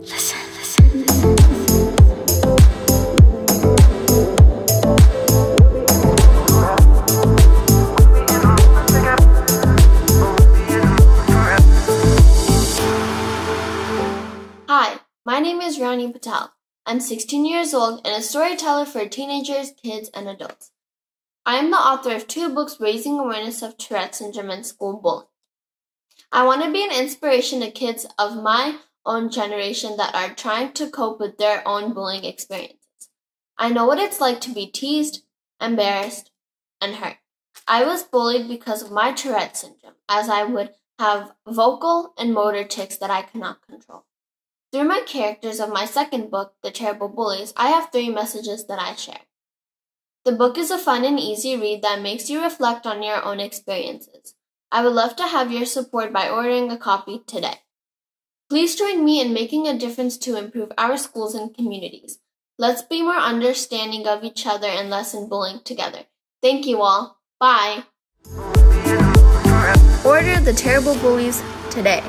Listen, listen, listen. Hi, my name is Riyani Patel. I'm 16 years old and a storyteller for teenagers, kids, and adults. I am the author of two books raising awareness of Tourette syndrome and school bullying. I want to be an inspiration to kids of my own generation that are trying to cope with their own bullying experiences. I know what it's like to be teased, embarrassed, and hurt. I was bullied because of my Tourette syndrome, as I would have vocal and motor tics that I could not control. Through my characters of my second book, The Terrible Bullies, I have three messages that I share. The book is a fun and easy read that makes you reflect on your own experiences. I would love to have your support by ordering a copy today. Please join me in making a difference to improve our schools and communities. Let's be more understanding of each other and lessen bullying together. Thank you all. Bye. Order The Terrible Bullies today.